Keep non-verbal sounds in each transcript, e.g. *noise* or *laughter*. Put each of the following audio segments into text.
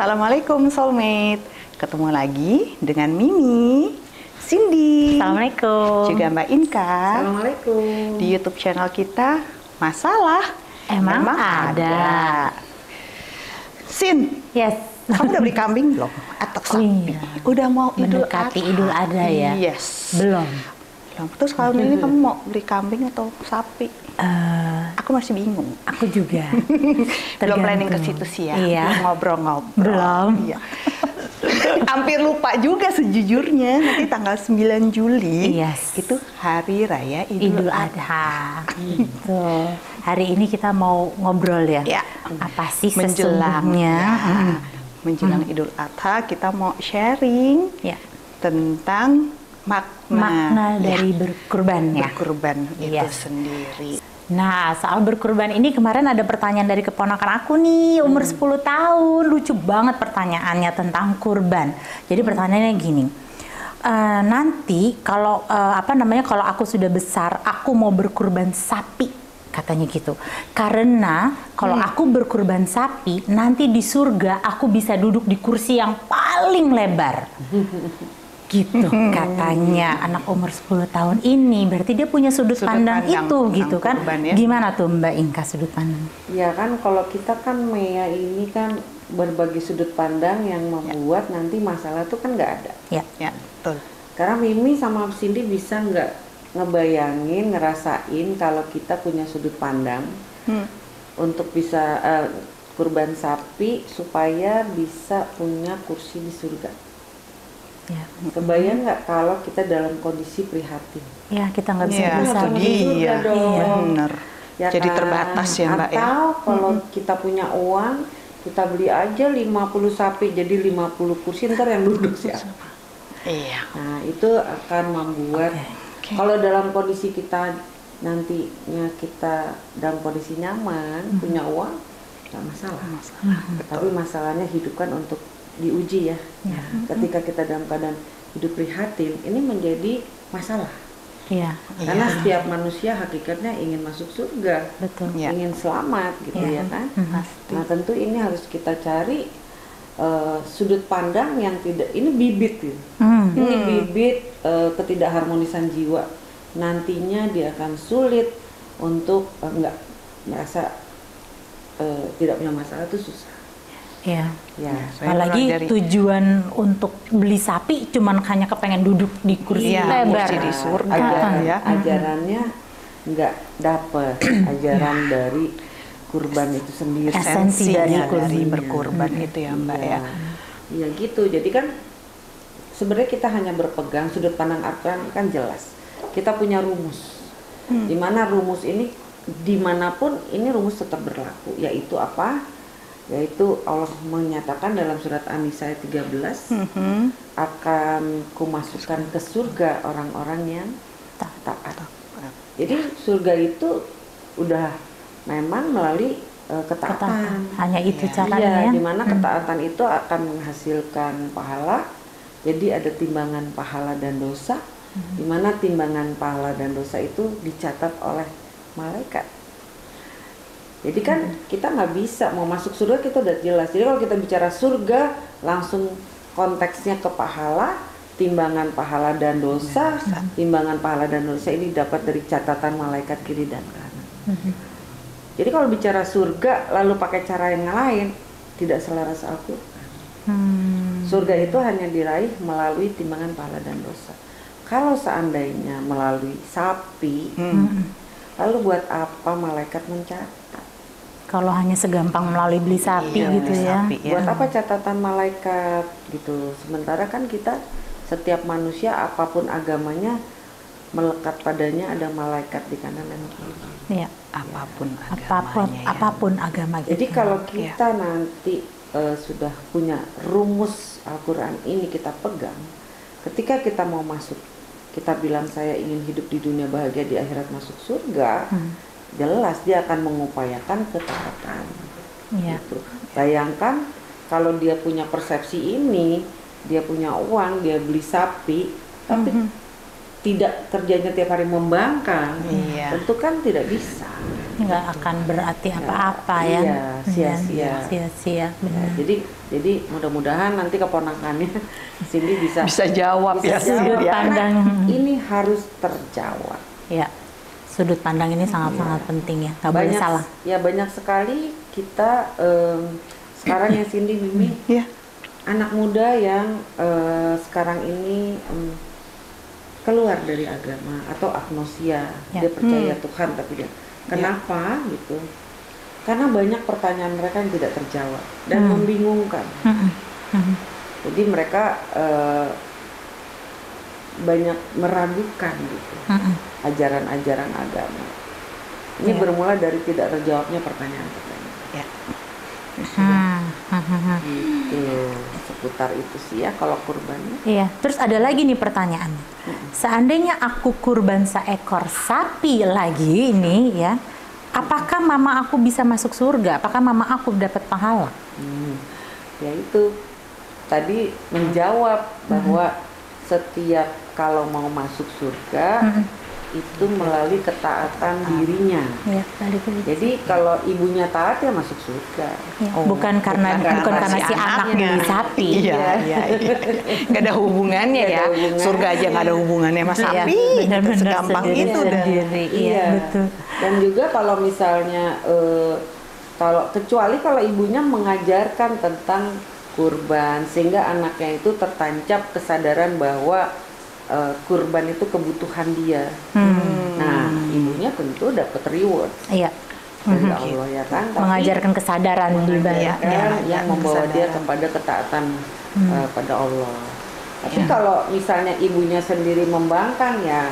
Assalamualaikum soulmate. Ketemu lagi dengan Mimi, Cindy, Assalamualaikum. juga Mbak Inka Assalamualaikum. di YouTube channel kita Masalah Emang ada. Sin, Yes. kamu udah beli kambing belum? Atau sapi? Iya. Udah mau Idul Mendekati? Idul Adha ya? Yes. Belum. Belum. Terus kalau ini kamu mau beli kambing atau sapi? Eh, Aku masih bingung. aku juga. *laughs* Belum planning ke situ sih ya. Iya. Ngobrol-ngobrol. Belum. Iya. *laughs* Hampir lupa juga sejujurnya. Nanti tanggal 9 Juli Yes. itu hari raya Idul, Idul Adha. Gitu. *laughs* Hari ini kita mau ngobrol ya. Ya. Apa sih sesungguhnya? ya, Mm. menjelang Idul Adha kita mau sharing Ya. tentang makna, Makna ya, dari berkurban ya. berkurban itu Yes. sendiri. Nah, soal berkurban ini kemarin ada pertanyaan dari keponakan aku nih, umur 10 tahun. Lucu banget pertanyaannya tentang kurban. Jadi pertanyaannya gini. "Eh, nanti kalau eh, apa namanya kalau aku sudah besar, aku mau berkurban sapi katanya gitu. Karena kalau aku berkurban sapi, nanti di surga aku bisa duduk di kursi yang paling lebar. *laughs* gitu katanya anak umur 10 tahun ini berarti dia punya sudut, Sudut pandang, pandang itu gitu kan kurban ya. gimana tuh Mbak Inka sudut pandang Ya kan kalau kita kan Mea ini kan berbagi sudut pandang yang membuat nanti masalah itu kan nggak ada. ya Ya, betul. Karena Mimi sama Cindy bisa nggak ngebayangin, ngerasain kalau kita punya sudut pandang Hmm. untuk bisa eh, kurban sapi supaya bisa punya kursi di surga. Ya Kebayang nggak kalau kita dalam kondisi prihatin? ya kita nggak bisa Iya, berusaha itu Sama dia. surga dong. Iya, bener. Ya Jadi kan? terbatas ya Mbak ya. Atau kalau kita punya uang, kita beli aja 50 sapi jadi 50 kursi ntar yang duduk siapa? Iya. Nah, itu akan membuat Oke. kalau dalam kondisi kita nantinya kita dalam kondisi nyaman, punya uang, nggak masalah. Tapi masalahnya hidup kan untuk diuji ya. Ketika kita dalam keadaan hidup prihatin, ini menjadi masalah. ya Karena Iya. setiap manusia hakikatnya ingin masuk surga, betul Iya. ingin selamat gitu Iya. ya kan. Pasti. Nah tentu ini harus kita cari eh, sudut pandang yang tidak ini bibit gitu. Hmm. Ini bibit eh, ketidakharmonisan jiwa. Nantinya dia akan sulit untuk eh, enggak merasa eh, tidak punya masalah itu susah. Ya Ya. Saya apalagi dari- tujuan untuk beli sapi cuman hanya kepengen duduk di kursi Iya, lebar kursi di surga Ajaran- ya. Ajarannya nggak dapet *clears throat* ajaran dari kurban itu sendiri. Esensi dari Esensinya kurban. dari berkurban itu ya Mbak Iya. ya. Iya gitu. Jadi kan sebenarnya kita hanya berpegang sudut pandang Al-Quran kan jelas. Kita punya rumus. Hmm. Di mana rumus ini di mana pun ini rumus tetap berlaku. Yaitu apa? Yaitu Allah menyatakan dalam surat An-Nisa ayat 13 Mhm. akan kumasukkan ke surga orang-orang yang taat. Jadi surga itu udah memang melalui eh, ketaatan. ketaatan hanya itu Iya. caranya Iya, ya di mana ketaatan itu akan menghasilkan pahala. Jadi ada timbangan pahala dan dosa, di mana timbangan pahala dan dosa itu dicatat oleh malaikat. Jadi kan kita nggak bisa mau masuk surga kita udah jelas. Jadi kalau kita bicara surga langsung konteksnya ke pahala, timbangan pahala dan dosa, timbangan pahala dan dosa ini dapat dari catatan malaikat kiri dan kanan. Jadi kalau bicara surga lalu pakai cara yang lain tidak selaras. Hmm. Surga itu hanya diraih melalui timbangan pahala dan dosa. Kalau seandainya melalui sapi, Hmm. lalu buat apa malaikat mencatat? Kalau hanya segampang melalui beli sapi Iya, gitu beli ya sapi. Iya. Buat apa catatan malaikat gitu? Sementara kan kita setiap manusia apa pun agamanya melekat padanya ada malaikat di kanan dan kiri. ya Apa pun apa pun agamanya ya. apa pun agama gitu. Jadi kalau kita nanti eh, sudah punya rumus Al-Quran ini kita pegang, ketika kita mau masuk, kita bilang saya ingin hidup di dunia bahagia di akhirat masuk surga, Hmm. Jelas dia akan mengupayakan ketaatan. Iya. Gitu. Bayangkan kalau dia punya persepsi ini, dia punya uang, dia beli sapi, tapi Mhm. tidak kerjanya tiap hari membangkang, Iya. tentu kan tidak bisa. nggak akan berarti apa-apa ya. Iya, sia-sia. Iya, Sia-sia, Ya, benar. jadi jadi mudah-mudahan nanti keponakannya *laughs* Cindy bisa Bisa jawab ya, bisa Sudut jawab. ya. Karena ini harus terjawab. Ya, sudut pandang ini sangat-sangat penting ya, nggak boleh banyak salah. ya banyak sekali kita em, sekarang ya Cindy Mimi Iya. anak muda yang eh, sekarang ini em, keluar dari agama atau agnosia Ya. dia percaya Hmm. Tuhan tapi dia kenapa gitu karena banyak pertanyaan mereka yang tidak terjawab dan Hmm. membingungkan Mm-mm. Mm-mm. jadi mereka eh, banyak meragukan gitu Mm-mm. Ajaran-ajaran agama ini Ya. bermula dari tidak terjawabnya pertanyaan-pertanyaan Ya. Hmm, hmm, hmm, hmm. gitu seputar itu sih ya kalau kurbannya Iya, terus ada lagi nih pertanyaan. Seandainya aku kurban seekor sapi lagi ini ya, apakah mama aku bisa masuk surga? Apakah mama aku dapat pahala? Hmm, ya itu tadi menjawab bahwa setiap kalau mau masuk surga Mm-mm. Itu melalui ketaatan dirinya. Iya. Jadi kalau ibunya taat ya masuk surga. Iya, Oh, bukan karena bukan, karena si anak beli sapi. Iya, iya, iya. *laughs* Nggak ada hubungannya ya. ada hubungannya. Surga aja nggak ada hubungannya sama Iya, sapi. Gitu, benar-benar Segampang sendiri, itu dan. Iya, betul. Dan juga kalau misalnya eh, kalau kecuali kalau ibunya mengajarkan tentang kurban sehingga anaknya itu tertancap kesadaran bahwa eh, kurban itu kebutuhan dia. Hmm. Nah, ibunya tentu dapat reward Iya. dari Allah ya kan. Tapi Mengajarkan kesadaran di. Iya, kan iya, yang iya, membawa dia kesadaran. kepada ketaatan Hmm. eh, pada Allah. Tapi Iya. kalau misalnya ibunya sendiri membangkang ya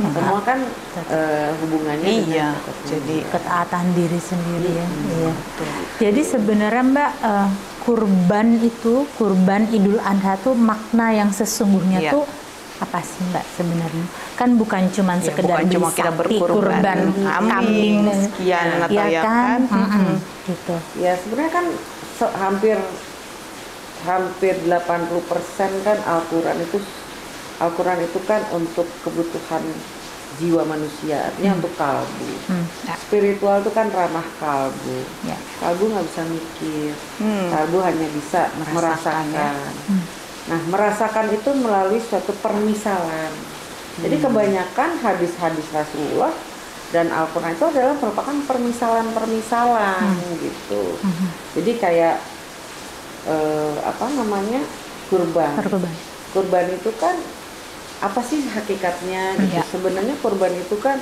semua kan eh, hubungannya Iya, dengan jadi ketaatan diri sendiri ya. Hmm. Iya. Jadi sebenarnya Mbak eh, kurban itu kurban Idul Adha tuh makna yang sesungguhnya Iya. tuh apa sih Mbak sebenarnya? Kan bukan cuman Ya, sekedar bukan cuma kita berkurban, kurban kambing, sekian atau ya ya kan? kan? Mm-mm, gitu. Ya sebenarnya kan se- hampir hampir 80% kan Al-Qur'an itu Al-Qur'an itu kan untuk kebutuhan jiwa manusia, artinya untuk kalbu. Hmm. Spiritual itu kan ranah kalbu. Ya. Kalbu nggak bisa mikir, Hmm. kalbu hanya bisa Merasakan, merasakan. ya. Nah, merasakan itu melalui suatu permisalan. Jadi Hmm. kebanyakan hadis-hadis Rasulullah dan Al-Quran itu adalah merupakan permisalan-permisalan Hmm. gitu. Jadi kayak eh, apa namanya kurban. Kurban. Kurban itu kan apa sih hakikatnya? gitu. Iya. Sebenarnya kurban itu kan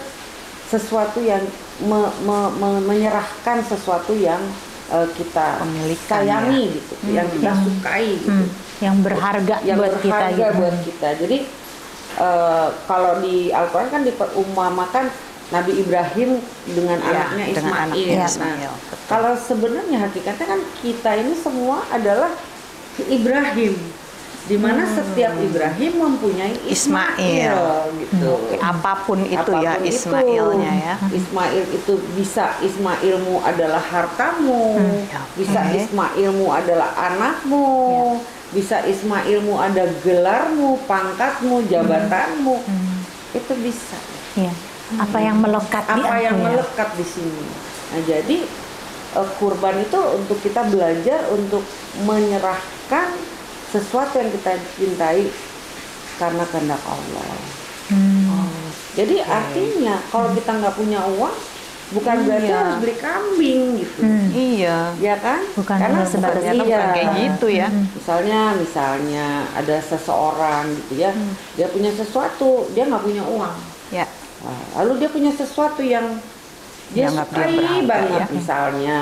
sesuatu yang me- me- me- menyerahkan sesuatu yang eh, kita Pemilikan, sayangi ya. gitu, yang kita sukai gitu Hmm. Yang berharga yang buat kita berharga gitu. buat kita. Jadi eh, kalau di Al-Quran kan diperumpamakan Nabi Ibrahim dengan Ya, anaknya dengan Ismail. anaknya Nah, Ismail, betul. kalau sebenarnya hakikatnya kan kita ini semua adalah Ibrahim, di mana setiap Ibrahim mempunyai Ismail, Ismail. gitu. Apa pun itu ya Apa pun itu. Ismailnya ya. Ismail itu bisa Ismailmu adalah hartamu, ya, bisa oke. Ismailmu adalah anakmu, bisa Ismailmu ada gelarmu, pangkatmu, jabatanmu. Itu bisa. Iya. Apa yang melekat di Apa aku yang ya? melekat di sini. Nah, jadi eh, kurban itu untuk kita belajar untuk menyerahkan sesuatu yang kita cintai karena kehendak Allah. Hmm. Jadi artinya kalau kita nggak punya uang, bukan berarti Iya. harus beli kambing gitu, Hmm. Iya. ya kan? Bukan Karena sebatas Ternyata iya. bukan kayak gitu ya. Misalnya, misalnya ada seseorang gitu ya, Hmm. dia punya sesuatu, dia nggak punya uang. Ya. Nah, lalu dia punya sesuatu yang dia Dianggap dia sukai berharga, banget, ya. misalnya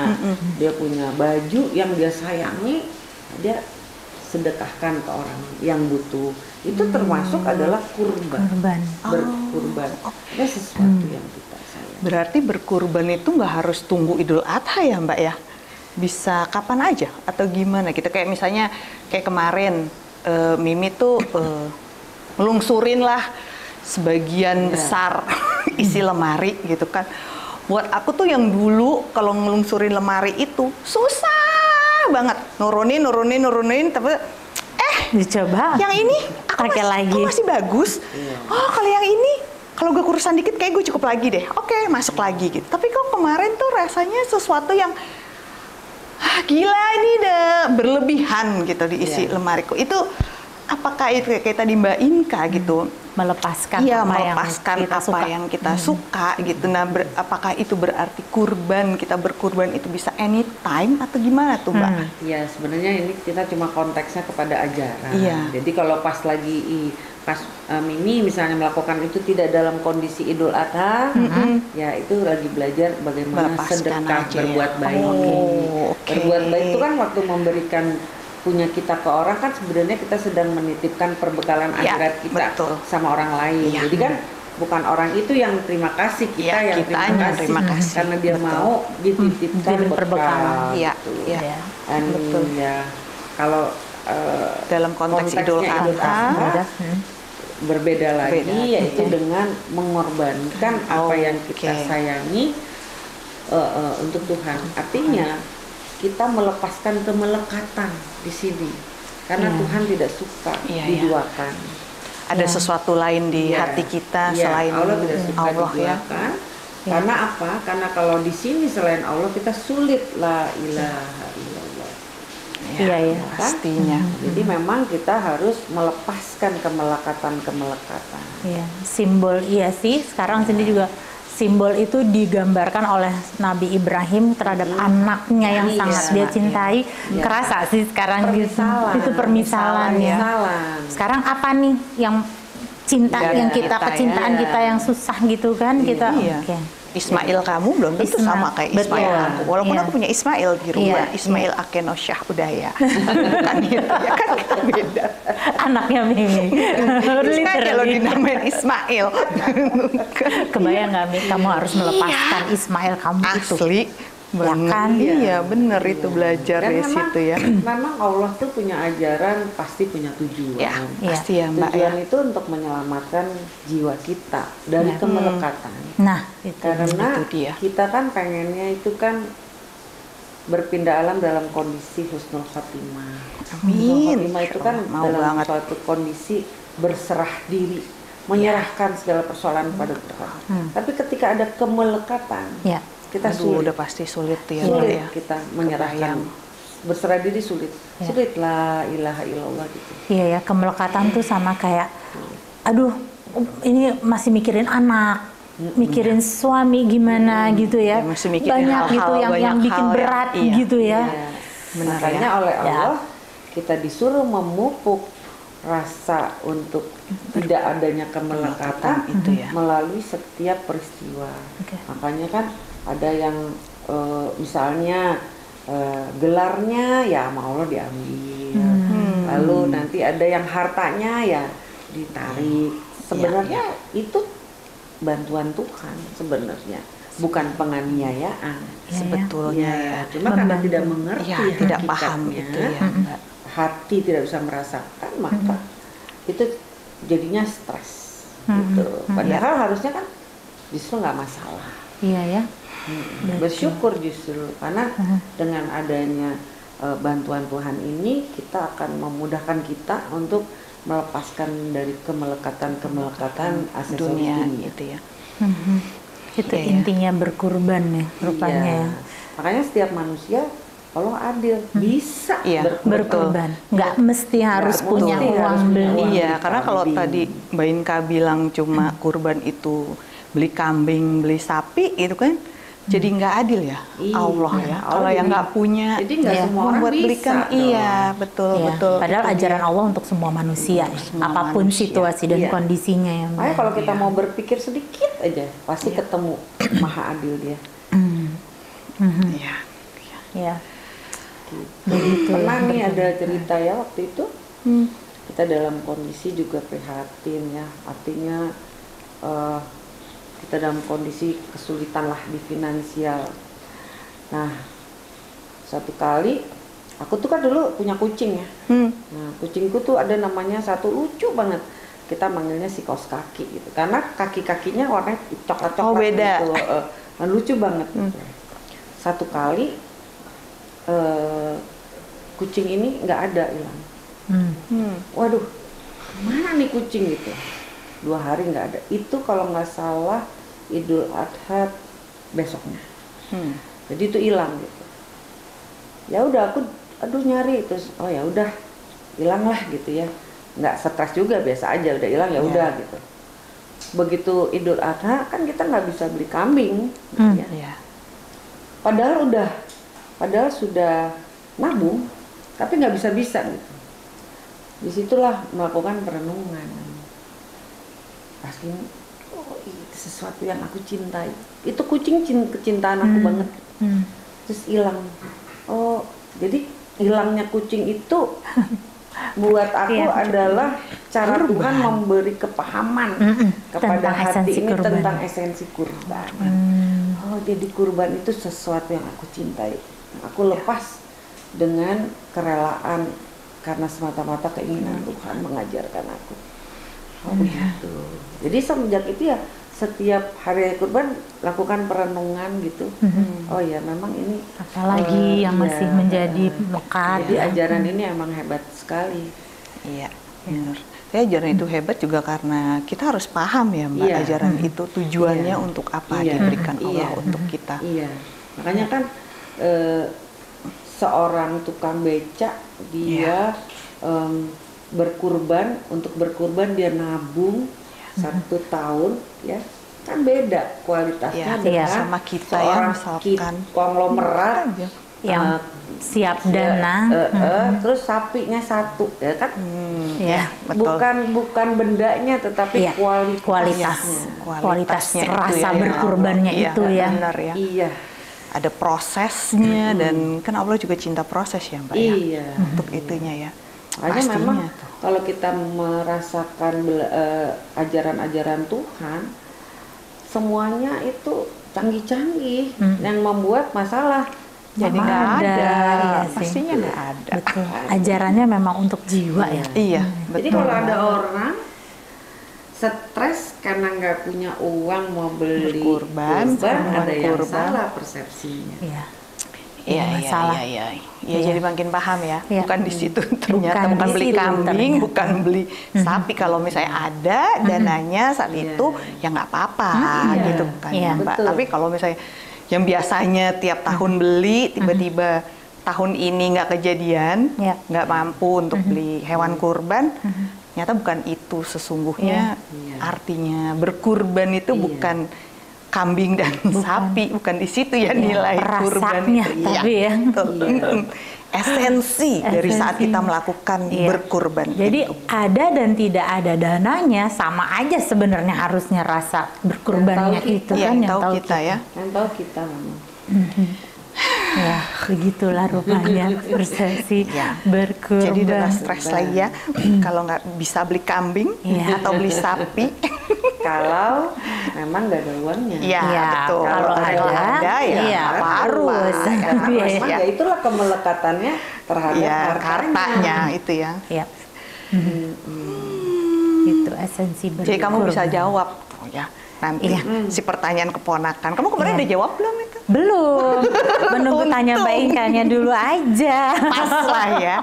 dia punya baju yang dia sayangi, dia sedekahkan ke orang yang butuh. Itu Hmm. termasuk adalah kurban, Kurban. berkurban. Ada sesuatu yang kita sayang. Berarti berkurban itu nggak harus tunggu Idul Adha ya Mbak ya? Bisa kapan aja atau gimana? Kita kayak misalnya kayak kemarin eh, Mimi tuh eh, ngelungsurin lah sebagian Iya. besar *laughs* isi lemari gitu kan. Buat aku tuh yang dulu kalau ngelungsurin lemari itu susah banget nurunin nurunin nurunin tapi eh Dicoba. yang ini aku Pakai masih, lagi. kok masih bagus. Oh kalau yang ini kalau gue kurusan dikit kayak gue cukup lagi deh. Oke, masuk lagi gitu. Tapi kok kemarin tuh rasanya sesuatu yang ah, gila ini udah berlebihan gitu diisi Iya. lemariku. Itu apakah itu kayak tadi Mbak Inka gitu? melepaskan Iya, apa melepaskan yang kita apa suka. yang kita suka gitu. Nah, ber- apakah itu berarti kurban kita berkurban itu bisa anytime atau gimana tuh, Mbak? Hmm. Ya sebenarnya ini kita cuma konteksnya kepada ajaran. Iya. Jadi kalau pas lagi pas uh, Mimi misalnya melakukan itu tidak dalam kondisi Idul Adha, ya itu lagi belajar bagaimana Melepaskan sedekah aja ya. berbuat baik. Oh, oke. Berbuat baik itu kan waktu memberikan punya kita ke orang kan sebenarnya kita sedang menitipkan perbekalan Ya, akhirat kita betul. sama orang lain. Iya. Jadi kan bukan orang itu yang terima kasih kita Iya, yang kitanya terima kasih, terima kasih. karena dia Betul. mau dititipkan bekal. perbekalan. Iya, gitu. iya. Ya. Dan Betul. ya kalau eh, Dalam konteks konteksnya Idul Adha, Hmm. berbeda lagi Beda, yaitu oke. dengan mengorbankan apa yang kita Oke. sayangi eh, eh, untuk Tuhan. Artinya kita melepaskan kemelekatan di sini karena Iya. Tuhan tidak suka Iya, iya. diduakan. Ada Ya. sesuatu lain di Iya. hati kita Iya, selain Allah tidak suka Allah ya. diduakan. Karena apa? Karena kalau di sini selain Allah kita sulit la ilaha illallah. Iya, iya. Pastinya. Jadi memang kita harus melepaskan kemelekatan-kemelekatan. Iya, simbol iya sih. Sekarang sini juga simbol itu digambarkan oleh Nabi Ibrahim terhadap anaknya yang Iya, sangat dia iya. cintai. Iya. Kerasa sih sekarang gitu. Permisalan. Itu permisalan ya. Permisalan. Sekarang apa nih yang cinta Dari yang kita, kita ya. kecintaan Iya. kita yang susah gitu kan kita Iya. oke. Ismail kamu belum tentu Isma- sama kayak betul. Ismail aku. Walaupun Iya. aku punya Ismail di rumah, Iya, Ismail Akeno Syah Udaya. *laughs* kan gitu ya kan kita beda. Anaknya Mimi. Bisa Literally. dinamain Ismail. Kebayang nggak Mi? Kamu harus melepaskan Ismail kamu itu. Asli. Banget. kan? Iya, bener itu belajar Dan dari memang, situ ya. *clears throat* memang Allah tuh punya ajaran pasti punya tujuan. Ya, Iya. pasti ya Mbak ya. Tujuan itu untuk menyelamatkan jiwa kita dari Ya. kemelekatan. Nah, itu. Karena itu dia. kita kan pengennya itu kan berpindah alam dalam kondisi husnul khotimah. Amin. Husnul khotimah itu kan Mau dalam banget. suatu kondisi berserah diri, menyerahkan segala persoalan kepada Tuhan. Hmm. Tapi ketika ada kemelekatan, Ya. Kita Aduh, sulit, udah pasti sulit ya, sulit ya. kita menyerahkan. Berserah diri sulit, Ya. sulit la ilaha illallah gitu. Iya ya, kemelekatan tuh sama kayak, aduh, ini masih mikirin anak, mikirin suami gimana gitu ya. Ya, masih mikirin banyak hal-hal, gitu yang banyak yang bikin hal yang- berat iya. gitu ya. Iya. Benar Makanya ya. oleh Ya. Allah kita disuruh memupuk rasa untuk tidak adanya kemelekatan itu ya. melalui setiap peristiwa. Oke. Makanya kan ada yang eh, misalnya eh, gelarnya ya sama Allah diambil. Hmm. Lalu nanti ada yang hartanya ya ditarik. Sebenarnya itu bantuan Tuhan sebenarnya, bukan penganiayaan. Iya, Sebetulnya Ya, ya. cuma karena Membantu. tidak mengerti Iya, tidak paham itu ya, Mbak. hati tidak bisa merasakan, maka itu jadinya stres. Mm-mm. Gitu. Mm-mm. Padahal harusnya kan justru nggak masalah. Iya ya. Mm. Bersyukur justru karena Mhm. dengan adanya eh, bantuan Tuhan ini kita akan memudahkan kita untuk melepaskan dari kemelekatan-kemelekatan aksesori dunia dunia. gitu ya. Mhm. Itu Iya, ya. intinya berkurban ya, rupanya Iya. ya. Makanya setiap manusia Allah adil, bisa Iya, berkorban. Berkorban, nggak mesti harus Nggak punya mesti harus uang beli. Iya, karena kalau tadi Mbak Inka bilang cuma kurban itu beli kambing, beli sapi itu kan jadi nggak adil ya Iya, Allah ya. Allah Kalau yang jadi- nggak punya jadi nggak ya, semua orang membuat bisa belikan dong. iya betul Iya, betul. Padahal Itu ajaran dia. Allah untuk semua manusia, ya. semua apa pun manusia. situasi dan Iya. kondisinya ya. Mbak. Makanya kalau kita Iya. mau berpikir sedikit aja, pasti ketemu *clears throat* maha adil dia. Hmm. Mhm. Iya. Ya. Begitu. Pernah ya, nih betul. ada cerita ya waktu itu Hmm. kita dalam kondisi juga prihatin ya, artinya eh, kita dalam kondisi kesulitan lah di finansial. Nah, satu kali aku tuh kan dulu punya kucing ya. Hmm. Nah, kucingku tuh ada namanya satu lucu banget. Kita manggilnya si kaos kaki gitu. Karena kaki-kakinya warnanya coklat-coklat Oh, beda. gitu. Nah, lucu banget. Hmm. gitu. Satu kali eh, kucing ini nggak ada hilang. Hmm. Hmm. Waduh, mana nih kucing gitu? Dua hari nggak ada. Itu kalau nggak salah Idul Adha besoknya. Hmm. Jadi itu hilang gitu. Ya udah aku aduh nyari terus oh ya udah hilang lah gitu ya. Nggak stres juga biasa aja udah hilang ya Iya. udah gitu. Begitu Idul Adha kan kita nggak bisa beli kambing gitu Hmm. ya. Iya. Padahal udah padahal sudah nabung tapi nggak bisa bisa gitu. Di situlah melakukan perenungan. Pasti oh itu sesuatu yang aku cintai. Itu kucing cin- kecintaan aku Hmm. banget. Hmm. Terus hilang. Oh, jadi hilangnya kucing itu *laughs* buat aku Iya. adalah cara Tuhan memberi kepahaman Mm-mm. kepada Tentang hati ini kurban. tentang esensi kurban. Hmm. Oh, jadi kurban itu sesuatu yang aku cintai. Aku lepas dengan kerelaan karena semata-mata keinginan Tuhan mengajarkan aku. Oh, begitu. Jadi semenjak itu ya setiap hari kurban lakukan perenungan gitu. Oh ya, memang ini Apalagi eh, yang masih iya, menjadi eh, melekat. Jadi ajaran ini emang hebat sekali. Iya, benar. Saya ajaran itu hebat juga karena kita harus paham ya Mbak Iya. ajaran itu tujuannya Iya. untuk apa Iya. diberikan Allah Iya. untuk kita. Iya, makanya kan eh, seorang tukang becak dia em, berkurban untuk berkurban dia nabung satu tahun ya kan beda kualitasnya Iya, dengan sama kita ya, seorang misalkan. konglomerat. Yang eh, siap ya, dana. eh, eh, terus sapinya satu ya kan Hmm, Ya. betul. bukan bukan bendanya tetapi Iya, kualitas kualitas. Kualitasnya Kualitas itu rasa ya, berkurbannya Allah- itu iya, ya. Benar ya. iya Ada prosesnya dan kan Allah juga cinta proses ya Mbak ya. iya Untuk itunya ya. Makanya Pastinya memang tuh. kalau kita merasakan eh, ajaran-ajaran Tuhan, semuanya itu canggih-canggih Hmm. yang membuat masalah Jadi nggak ada, ada, iya sih. pastinya nggak ada. Betul. Ajarannya memang untuk jiwa ya. Iya, Jadi betul. kalau ada orang stres karena nggak punya uang mau beli kurban, kurban, ada yang kurban. salah persepsinya. Iya. Iya, Jadi iya, masalah. iya, iya. Ya, jadi makin paham ya. Iya. Bukan di situ ternyata Bukan bukan, beli situ kambing, ternyata. Mhm. bukan beli sapi. Kalau misalnya ada dananya saat Iya. itu ya nggak apa-apa Iya. gitu kan ya, Mbak. Tapi kalau misalnya yang biasanya tiap tahun beli tiba-tiba tahun ini nggak kejadian, nggak mampu untuk beli hewan kurban, ternyata bukan itu sesungguhnya Iya. artinya berkurban itu bukan kambing dan sapi, bukan di situ ya Iya, nilai kurban itu. tapi ya. Iya. Esensi dari saat kita melakukan Iya. berkurban. Jadi itu. ada dan tidak ada dananya sama aja sebenarnya harusnya rasa berkurbannya Yang tahu itu Iya, kan yang yang tahu tahu kita ya. Yang tahu kita memang. Ya, begitulah rupanya persepsi *laughs* Ya. berkurban. Jadi udah stres lagi ya. Kalau nggak bisa beli kambing Iya. atau beli sapi, *laughs* Kalau memang nggak ada uangnya. ya, Iya, betul. kalau ada, ya iya, harus. apa, ya, Karena harus memang ya. ya itulah kemelekatannya terhadap Ya, hartanya. hartanya itu ya. Ya. Itu esensi berkurban. Jadi kamu bisa jawab oh, ya nanti Iya. si pertanyaan keponakan. Kamu kemarin Iya. udah jawab belum? Belum. Menunggu tanya Mbak Untung. Ingkanya dulu aja. Pas lah ya.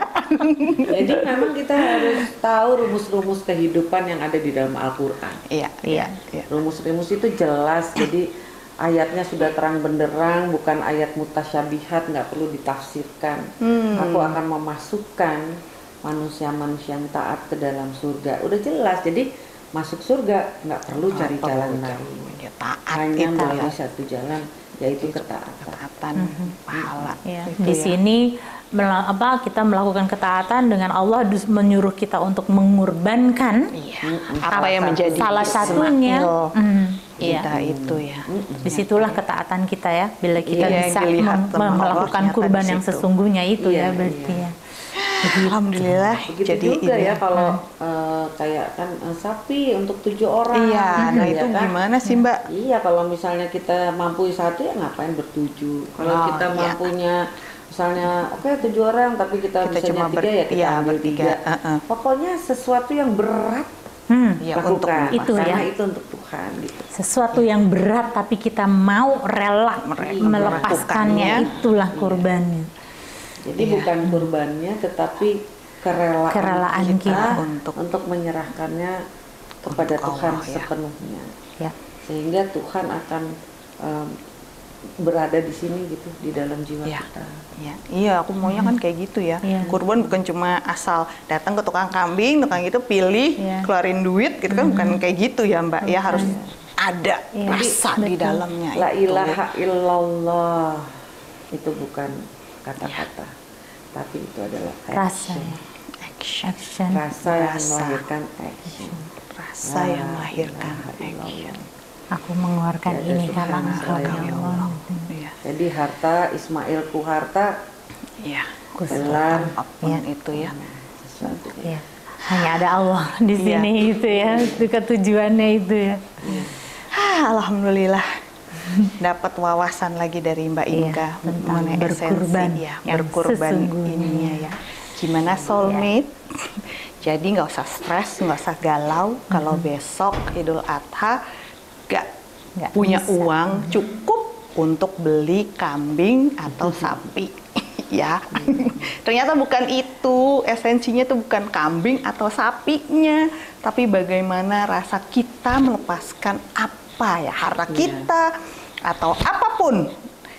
Jadi memang kita harus tahu rumus-rumus kehidupan yang ada di dalam Al-Quran. Iya, Iya. iya. Rumus-rumus itu jelas, jadi ayatnya sudah terang benderang, bukan ayat mutasyabihat, nggak perlu ditafsirkan. Hmm. Aku akan memasukkan manusia-manusia yang taat ke dalam surga. Udah jelas, jadi masuk surga nggak perlu cari Apa jalan lain. Ya, taat Hanya melalui ya. satu jalan, yaitu ketaatan. Ketaatan, pahala. Ya, di ya. sini apa kita melakukan ketaatan dengan Allah menyuruh kita untuk mengorbankan Iya. Apa yang menjadi salah satunya mm, iya. kita itu ya. Di situlah ketaatan kita ya bila kita Iya, yang bisa mem- melakukan kurban yang sesungguhnya itu Iya, ya berarti iya. ya. Alhamdulillah. Begitu jadi juga ini. ya kalau eh, kayak kan eh, sapi untuk tujuh orang. Iya, nah ya itu kan? gimana sih Mbak? Iya, kalau misalnya kita mampu satu ya ngapain bertujuh. Kalau Oh, kita iya. mampunya misalnya oke tujuh orang tapi kita, Kita bisa cuma tiga ber- ya kita iya, ambil bertiga, tiga. uh-uh. Pokoknya sesuatu yang berat Hmm, Ya, untuk. Itu karena ya. itu untuk Tuhan gitu. sesuatu yang berat tapi kita mau rela melepaskannya melakukannya. itulah kurbannya. Jadi Iya. bukan kurbannya tetapi kerelaan, Kerelaan kita untuk untuk menyerahkannya kepada Untuk Tuhan Allah, ya. sepenuhnya Ya. sehingga Tuhan akan em, berada di sini gitu di dalam jiwa Iya. kita Iya, iya aku maunya kan kayak gitu ya. Iya. Kurban bukan cuma asal datang ke tukang kambing, tukang itu pilih, Iya. keluarin duit gitu kan bukan kayak gitu ya, Mbak. Ya harus ada Iya. rasa di Betul. dalamnya La itu. ilaha illallah itu bukan kata-kata tapi itu adalah Rasa. action. ya. Action. Action. rasa yang Rasa. melahirkan action Rasa yang La melahirkan illallah. action. Aku mengeluarkan Tiada ini Tuhan karena engkau ya Ya Allah. Allah. Iya. jadi harta Ismailku harta Iya. gelar Apa pun Iya. itu ya. sesuatu Ya. Hanya ada Allah di Iya. sini itu ya. Itu ketujuannya itu ya. Ah, Alhamdulillah dapat wawasan lagi dari Mbak Iya, Inka tentang mengenai berkurban esensi ya, yang berkurban ininya ya. Gimana soulmate? Jadi nggak usah stres, nggak usah galau kalau besok Idul Adha nggak Nggak punya bisa. uang cukup untuk beli kambing atau sapi. *laughs* ya, ternyata bukan itu esensinya itu bukan kambing atau sapinya, tapi bagaimana rasa kita melepaskan apa ya harta Iya. kita atau apa pun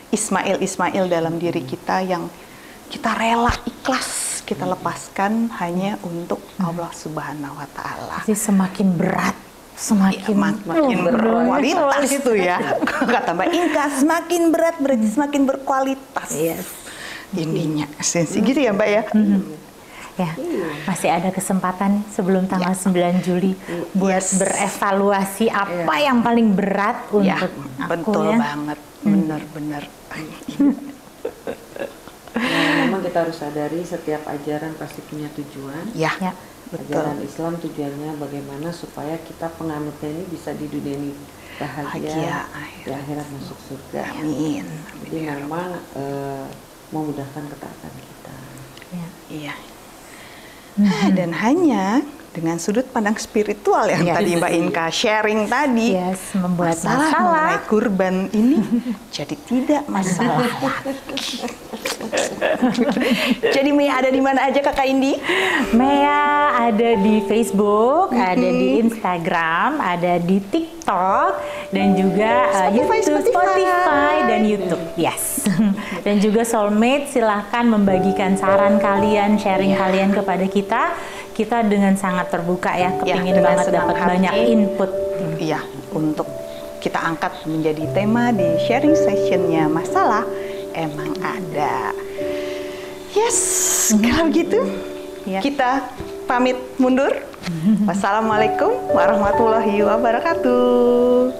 Ismail Ismail dalam diri kita yang kita rela ikhlas kita lepaskan hanya untuk Allah Subhanahu Wa Taala. Jadi semakin berat, semakin Ya, mak- makin Oh, berkualitas tuh ya. Kata Mbak Inka, semakin berat berarti semakin berkualitas. Yes. Ininya esensi gitu ya Mbak ya. Ya, masih ada kesempatan sebelum tanggal 9 Juli buat Yes. berevaluasi apa yang paling berat Ya, untuk aku betul ya. banget. Bener-bener. Nah, memang kita harus sadari setiap ajaran pasti punya tujuan Ya, Ya. ajaran betul. Islam tujuannya bagaimana supaya kita penganutnya ini bisa di dunia ini bahagia, Bahagia, di akhirat masuk surga. Amin. Jadi memang eh, memudahkan ketaatan kita. Ya. Iya. Ah, Dan hanya dengan sudut pandang spiritual yang Yes. tadi Mbak Inka sharing tadi, Yes, membuat masalah, masalah. mengenai kurban ini *laughs* jadi tidak masalah. *laughs* jadi Mia ada di mana aja Kakak Indi? Mea ada di Facebook, ada di Instagram, ada di TikTok, dan juga uh, Spotify, YouTube, Spotify. dan YouTube. Yes. Dan juga Soulmate silahkan membagikan saran kalian, sharing Iya. kalian kepada kita. Kita dengan sangat terbuka ya, Ya, kepingin dengan banget dapat banyak input. Iya, untuk kita angkat menjadi tema di sharing sessionnya masalah emang ada. Yes, kalau gitu Ya. kita pamit mundur. *laughs* Wassalamualaikum warahmatullahi wabarakatuh.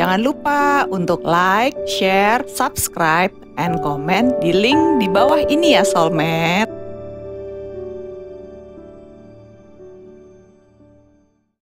Jangan lupa untuk like, share, subscribe, and comment di link di bawah ini ya Soulmate.